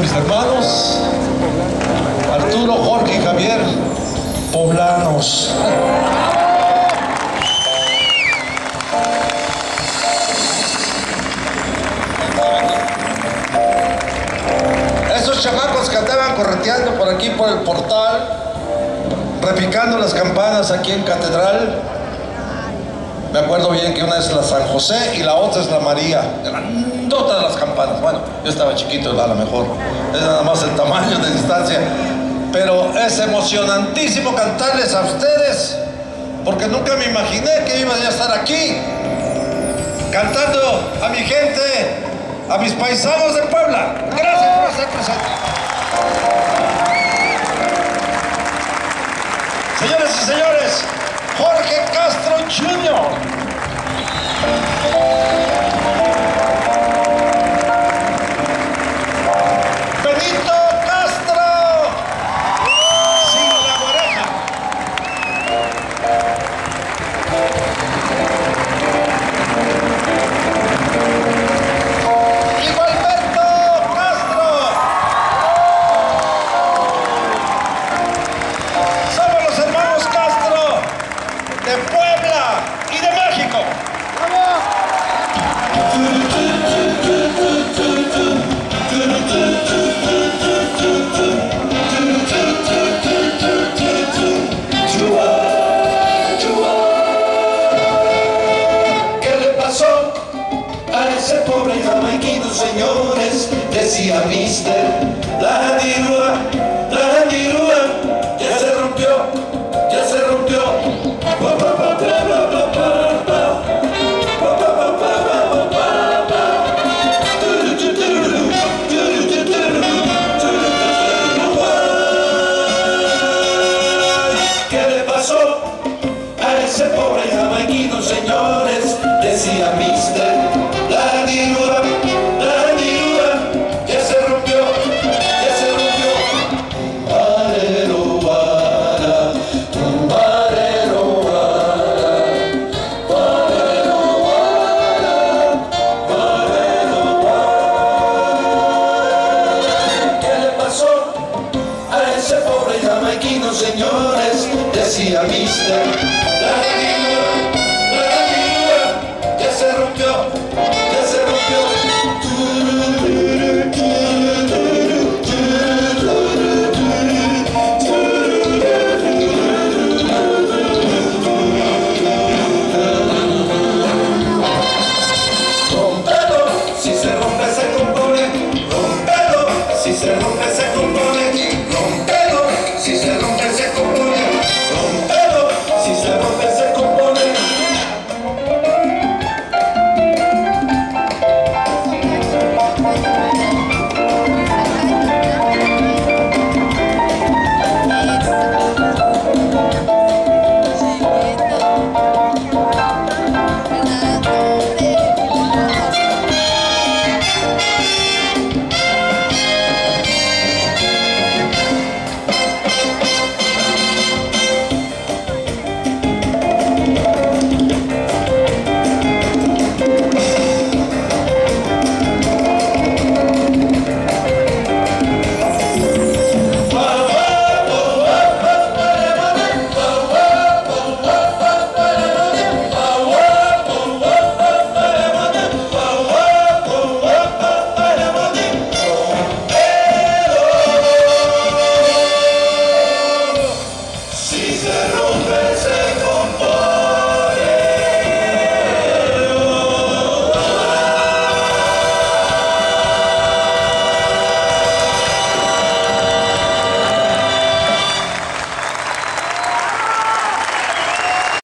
mis hermanos, Arturo, Jorge y Javier, poblanos. Esos chamacos que andaban correteando por aquí por el portal, repicando las campanas aquí en Catedral, me acuerdo bien que una es la San José y la otra es la María. Grandotas las campanas. Bueno, yo estaba chiquito, a lo mejor. Es nada más el tamaño de distancia. Pero es emocionantísimo cantarles a ustedes, porque nunca me imaginé que iban a estar aquí, cantando a mi gente, a mis paisanos de Puebla. Gracias por estar presentes. Señores y señores, Jorge Castro Jr. pobre jamaiquino, señores? Decía Mister, la dirúa, la dirúa, ya se rompió, ya se rompió. Pa, pa, pa, señores, decía Mister, la